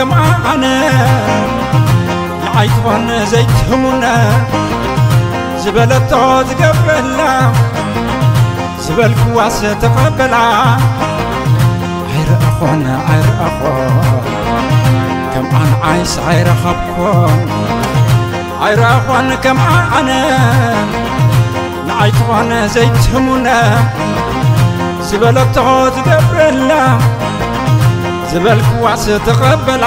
كم أنا نعيتون زيتهمنا زبلت تقبلنا زبل كواس تقبلا عير أخونا عير أخونا كم أنا عايش عير خبكون عير أخونا كم أنا نعيتون زيتهمنا. زبلت تقبلنا زبل كواس تقبلا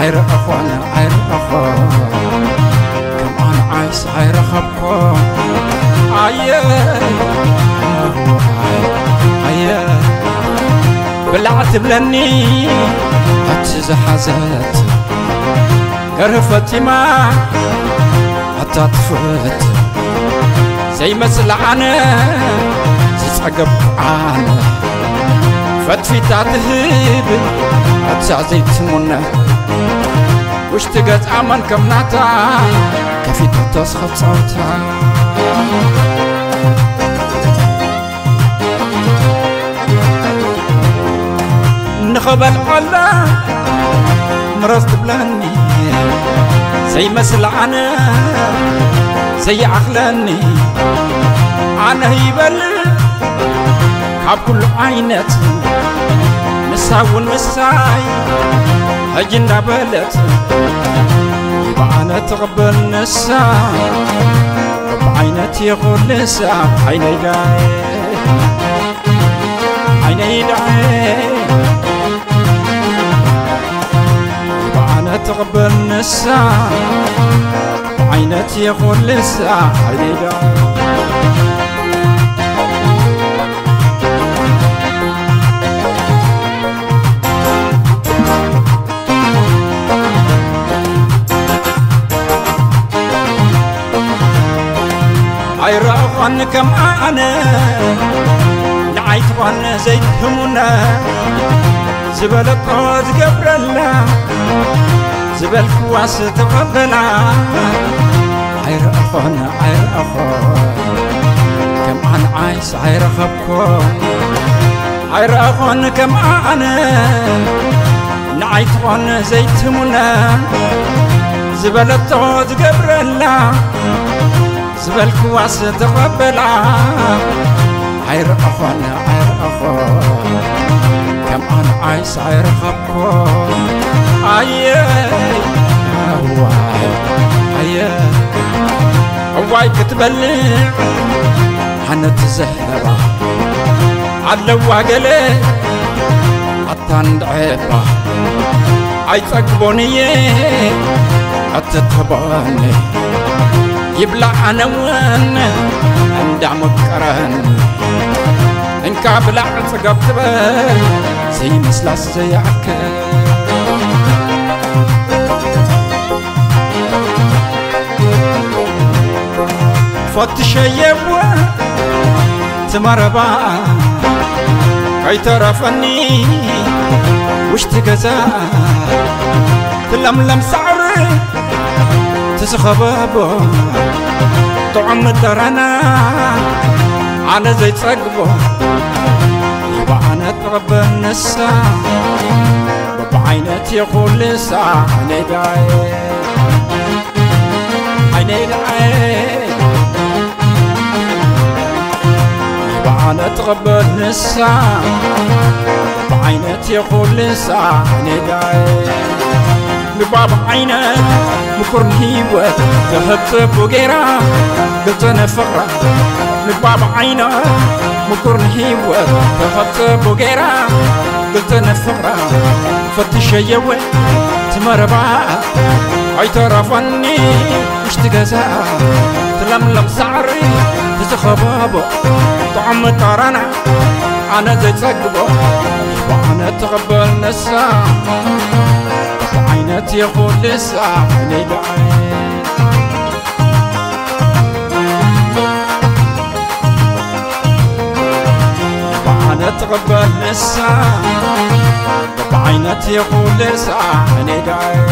عير أخوانا عير أخوان. كم أنا عايش عير خبكم عيا عيا بلعت بلني. هتزحزت قرفتي ما حتى طفت زي مسلعنا زيتعقب عانا. فتفيتا تهب أتسع زي تمنا وش تقت عمن كم نعتا كفيتا تسخط صوتا نخبل علا مرست بلاني زي مسل عنا زي عقلاني. عنا يبل ካብ ኩሉ ዓይነት ንሳ እውን ምሳይ ሕጂ እንዳበለት ይበዓነ ትቕበል ንሳ በብዓይነት የኹልሳ ዓይነይ ዳየ ዓይነይ ዳየ ይበዓነ ትቕበል ንሳ በብዓይነት የኹልሳ ዓይነይ ዳየ عيرافن كم أنا نعيت وأنا زيت همنا زبل الطوز قبل الله زبل كواس تقبلا عير أخونا عير أخونا كم أنا عايش عير خبكون عير أخونا كم أنا نعيت وأنا زيت همنا زبل الطوز قبل الله زبل كواس تقبلا عير أخوانا عير أخوان كم أنا عايش عير خبكون عيه هواي عيه هواي كتبلع حنا تزهرة علوا قلي التندعيبة عيتقبوني أتتبعني يبلع أنا وين عند مكرن إنك بلع تقب تبل زي مسلاس زي عكا فتش يبوا تمربا كي ترفني وش تقزا تلملم سعري تسخبابو طعم ترنا على زي تصقبو يبقى أنا تربى النسا بعينت يقول لسا عيني داي عيني داي يبقى أنا تربى النسا بعينت يقول لسا عيني داي لباب عينك مكر هيوة ذهبت بوغيرا قلت أنا فقرة لباب عينك مكر هيوة ذهبت بوغيرا قلت أنا فقرة فتش يوة تمربع عي ترفني مش تقزا تلملم سعري تسخبابو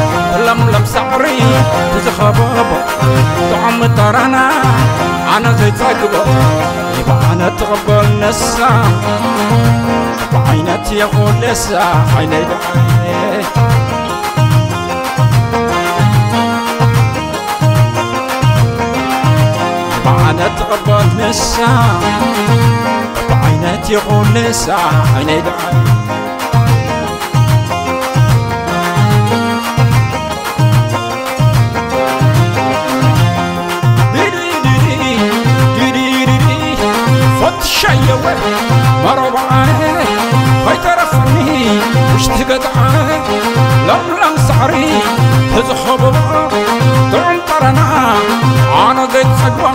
لم لم سعري. تزخبابا طعم ترانا أنا زي تاكبا يبقى أنا تقبل نسا بعينتي يقول لسا. عيني أنا تقبل نسا بعينتي يقول لسا. عيني وش تقطعه لملم سعري تزخببه طعم طرنا أنا زيت سقوة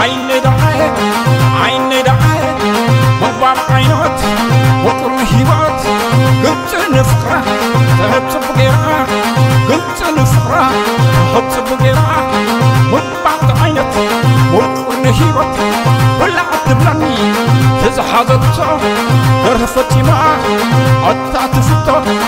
عيني دعاء عيني دعاء. مقبع عينات وقر هيبات قلت نفقرة تهبت بقيرة قلت نفقرة تهبت بقيرة مقبع عينات وقر هيبات ولعت بلاني تزحزت غرفتي ما. I just don't.